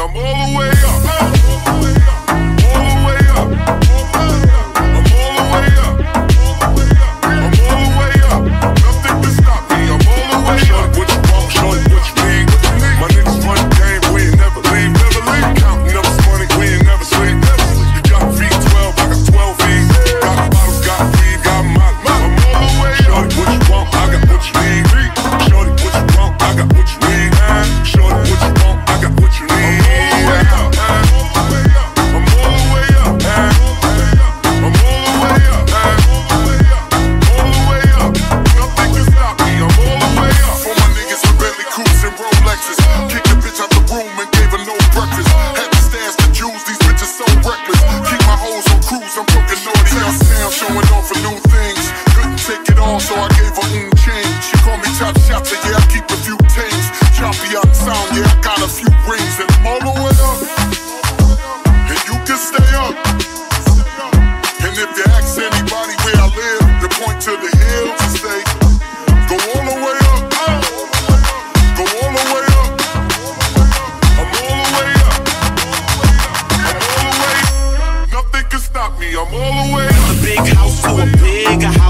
I'm all the way up. I'm all the way. From a big house to a bigger house.